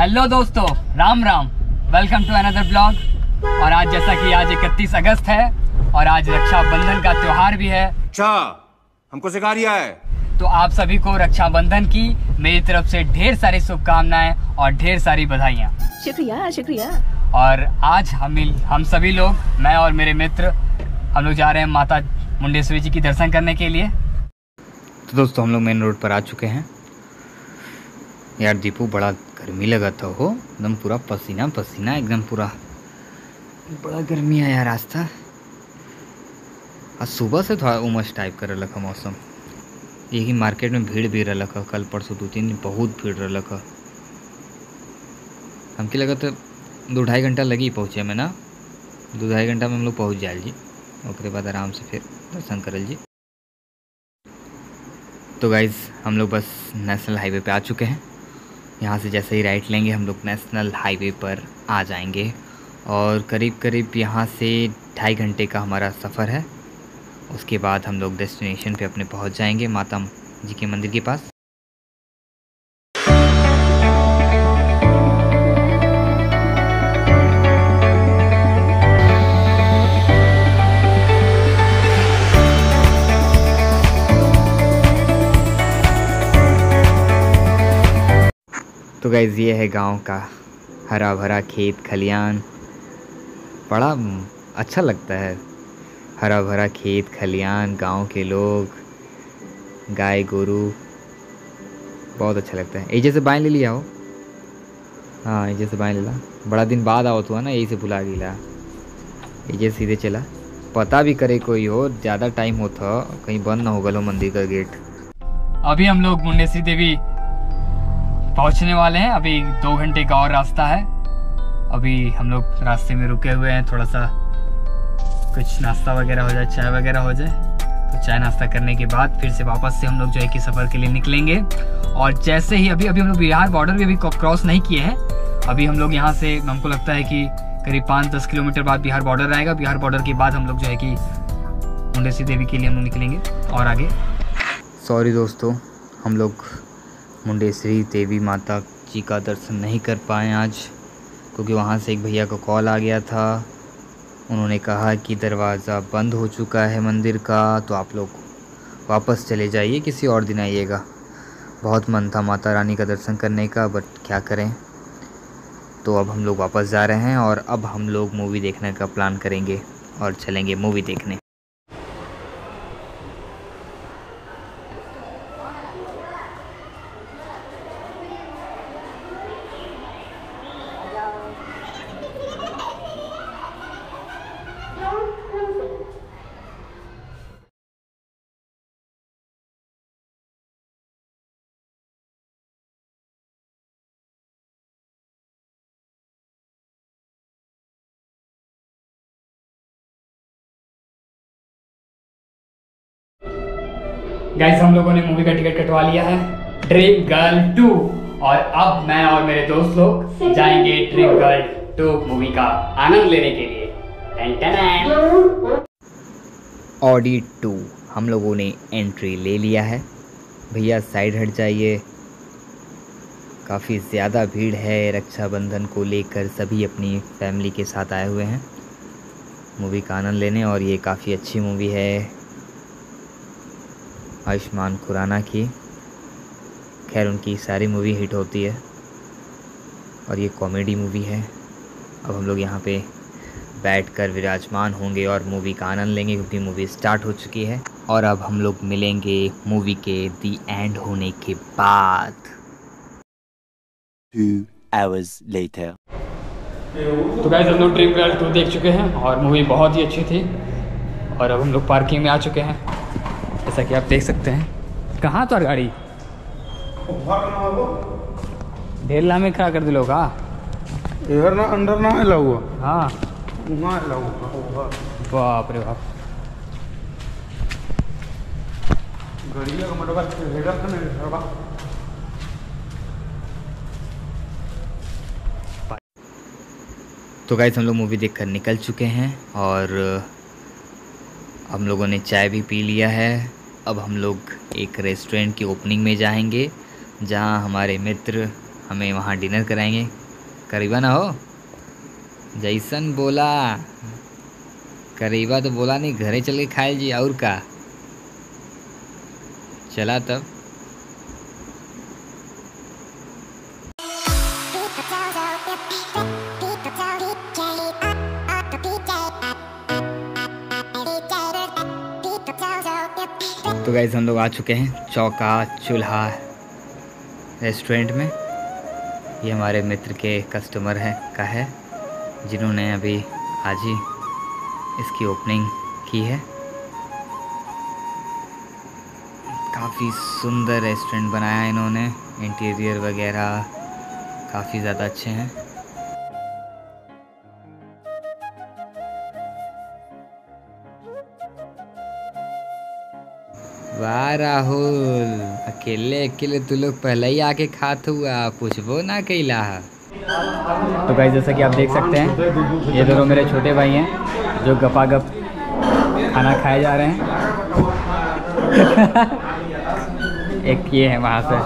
Hello दोस्तों Ram Ram. Welcome to another blog और आज जैसा कि आज 31 अगस्त है और आज रक्षाबंधन का त्योहार भी है। अच्छा हमको सिखा रिया है। तो आप सभी को रक्षाबंधन की मेरी तरफ़ से ढेर सारी शुभकामनाएँ और ढेर सारी बधाइयाँ। शुक्रिया शुक्रिया। और आज हम हम सभी लोग मैं और मेरे मित्र हम लोग जा रहे हैं माता मुंडेश्वरी जी की दर्शन करने के लिए। तो दोस्तों हम लोग मेन रोड पर आ चुके हैं। यार दीपू बड़ा गर्मी लगा था हो, एकदम पूरा पसीना पसीना, एकदम पूरा। बड़ा गर्मी है यार रास्ता आज सुबह से थोड़ा उमस टाइप कर रखा मौसम। यही मार्केट में भीड़ भी रहा कल परसों दो तीन दिन बहुत भीड़ रहा हमके लगा तो दो ढाई घंटा लगी पहुँचे में ना। दो ढाई घंटा में हम लोग पहुँच जाए जी। उसके बाद आराम से फिर दर्शन करल जी। तो गाइज़ हम लोग बस नेशनल हाईवे पे आ चुके हैं। यहाँ से जैसे ही राइट लेंगे, हम लोग नेशनल हाईवे पर आ जाएँगे। और करीब करीब यहाँ से ढाई घंटे का हमारा सफ़र है। उसके बाद हम लोग डेस्टिनेशन पे अपने पहुँच जाएँगे, माता जी के मंदिर के पास। तो गैज़ ये है गाँव का हरा भरा खेत, खलियान। बड़ा अच्छा लगता है। हरा भरा खेत, खलियान, गाँव के लोग, गाय गोरू। बहुत अच्छा लगता है। एजे से बाएँ ले लिया हो? हाँ एजे से बाएँ ले ला। बड़ा दिन बाद आओ तो है ना यही से भुला गया एजे सीधे चला। पता भी करे कोई हो, ज़्यादा टाइम होता कहीं बंद ना हो गलो मंदिर का गेट अभी हम लोग मुंडेश्वरी देवी पहुँचने वाले हैं। अभी दो घंटे का और रास्ता है। अभी हम लोग रास्ते में रुके हुए हैं। थोड़ा सा कुछ नाश्ता वगैरह हो जाए, चाय वगैरह हो जाए। तो चाय नाश्ता करने के बाद फिर से वापस से हम लोग जो है कि सफ़र के लिए निकलेंगे। और जैसे ही अभी अभी हम लोग बिहार बॉर्डर भी अभी क्रॉस नहीं किए हैं। अभी हम लोग यहाँ से, हमको लगता है कि करीब पाँच दस किलोमीटर बाद बिहार बॉर्डर आएगा। बिहार बॉर्डर के बाद हम लोग जो है कि मुंडेसी देवी के लिए हम लोग निकलेंगे और आगे। सॉरी दोस्तों, हम लोग मुंडेश्वरी देवी माता जी का दर्शन नहीं कर पाए आज, क्योंकि वहाँ से एक भैया को कॉल आ गया था। उन्होंने कहा कि दरवाज़ा बंद हो चुका है मंदिर का तो आप लोग वापस चले जाइए, किसी और दिन आइएगा। बहुत मन था माता रानी का दर्शन करने का बट क्या करें? तो अब हम लोग वापस जा रहे हैं और अब हम लोग मूवी देखने का प्लान करेंगे और चलेंगे मूवी देखने। गाइस हम लोगों ने मूवी का टिकट कटवा लिया है ड्रीम गर्ल टू और अब मैं और मेरे दोस्त लोग जाएँगे ड्रीम गर्ल टू मूवी का आनंद लेने के लिए। ऑडी टू हम लोगों ने एंट्री ले लिया है। भैया साइड हट जाइए। काफ़ी ज़्यादा भीड़ है रक्षाबंधन को लेकर सभी अपनी फैमिली के साथ आए हुए हैं। मूवी का आनंद लेने और ये काफ़ी अच्छी मूवी है। आयुष्मान खुराना की। खैर उनकी सारी मूवी हिट होती है और ये कॉमेडी मूवी है। अब हम लोग यहाँ पे बैठकर विराजमान होंगे और मूवी का आनंद लेंगे क्योंकि मूवी स्टार्ट हो चुकी है। और अब हम लोग मिलेंगे मूवी के दी एंड होने के बाद। Two hours later. तो गाइस हम लोग ड्रीम गर्ल टू देख चुके हैं और मूवी बहुत ही अच्छी थी। और अब हम लोग पार्किंग में आ चुके हैं। जैसा कि आप देख सकते हैं। कहाँ तो गाड़ी? ढेला में खड़ा कर दिलो का इधर ना अंदर ना आला हुआ। हाँ। हुआ बाप रे बाप। गड़िया का मतलब हेडर का नहीं हेडर तो गाइस हम लोग मूवी देखकर निकल चुके हैं और हम लोगों ने चाय भी पी लिया है। अब हम लोग एक रेस्टोरेंट की ओपनिंग में जाएँगे, जहाँ हमारे मित्र हमें वहाँ डिनर कराएँगे। करीबा ना हो? जैसन बोला। करीबा तो बोला नहीं, घरे चल के खाए जी और का। चला तब। तो गैस हम लोग आ चुके हैं चौका चूल्हा रेस्टोरेंट में। ये हमारे मित्र के कस्टमर हैं, का है, जिन्होंने अभी आज ही इसकी ओपनिंग की है। काफ़ी सुंदर रेस्टोरेंट बनाया इन्होंने इंटीरियर वगैरह काफ़ी ज़्यादा अच्छे हैं। वाह राहुल। अकेले अकेले तू लोग पहले ही आके खात हुआ पूछबो ना कैला तो भाई जैसा कि आप देख सकते हैं ये दोनों मेरे छोटे भाई हैं जो गपा गप खाना खाए जा रहे हैं। एक ये है वहाँ से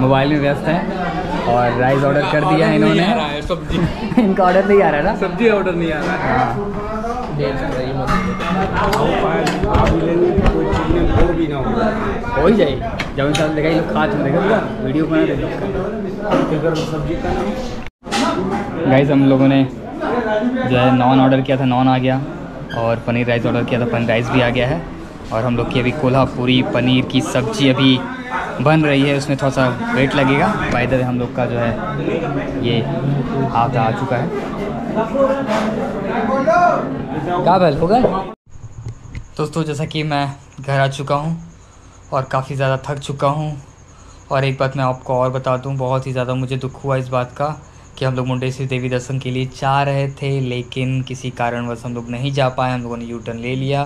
मोबाइल में व्यस्त है और राइस ऑर्डर कर दिया है इन्होंने। सब्ज़ी। इनका ऑर्डर नहीं आ रहा है ना? सब्ज़ी ऑर्डर नहीं आ रहा है। हाँ। में भी ना हो हो जाए जब इंसान देखा लोग खा देखा वीडियो बना दे सब्ज़ी का नाम गाइस हम लोगों ने जो है नॉन ऑर्डर किया था नॉन आ गया और पनीर राइस ऑर्डर किया था, पनीर राइस भी आ गया है। और हम लोग की अभी कोल्हापुरी पनीर की सब्ज़ी अभी बन रही है, उसमें थोड़ा सा वेट लगेगा। बाय द हम लोग का जो है ये आधा आ चुका है। क्या बैल हो गए दोस्तों, जैसा कि मैं घर आ चुका हूँ और काफ़ी ज़्यादा थक चुका हूँ। और एक बात मैं आपको और बता दूँ, बहुत ही ज़्यादा मुझे दुख हुआ इस बात का कि हम लोग मुंडेश्वरी देवी दर्शन के लिए जा रहे थे, लेकिन किसी कारणवश हम लोग नहीं जा पाए। हम लोगों ने यू टर्न ले लिया,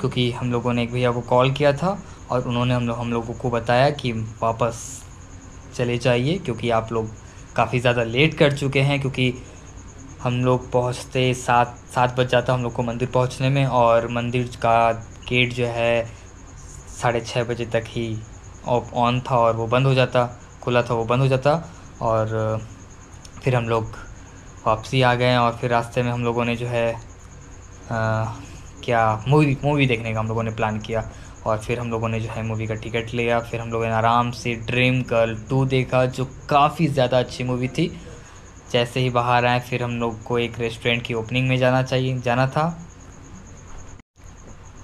क्योंकि हम लोगों ने एक भैया को कॉल किया था और उन्होंने हम लोग, हम लोगों को बताया कि वापस चले जाइए, क्योंकि आप लोग काफ़ी ज़्यादा लेट कर चुके हैं, क्योंकि हम लोग पहुँचते सात सात बज जाता हम लोग को मंदिर पहुँचने में और मंदिर का गेट जो है साढ़े छः बजे तक ही ऑन था और वो बंद हो जाता खुला था वो बंद हो जाता और फिर हम लोग वापसी आ गए और फिर रास्ते में हम लोगों ने जो है आ, क्या मूवी मूवी देखने का हम लोगों ने प्लान किया और फिर हम लोगों ने जो है मूवी का टिकट लिया फिर हम लोगों ने आराम से ड्रीम गर्ल टू देखा जो काफ़ी ज़्यादा अच्छी मूवी थी। जैसे ही बाहर आए, फिर हम लोग को एक रेस्टोरेंट की ओपनिंग में जाना चाहिए, जाना था।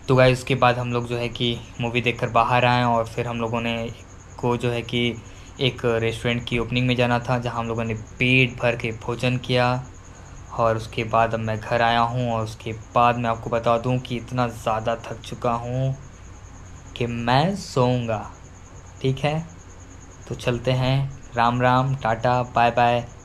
तो गाइस उसके बाद हम लोग जो है कि मूवी देखकर बाहर आए और फिर हम लोगों ने को जो है कि एक रेस्टोरेंट की ओपनिंग में जाना था, जहाँ हम लोगों ने पेट भर के भोजन किया। और उसके बाद अब मैं घर आया हूँ और उसके बाद मैं आपको बता दूँ कि इतना ज़्यादा थक चुका हूँ कि मैं सोऊँगा। ठीक है? तो चलते हैं। Ram Ram, Tata, bye bye.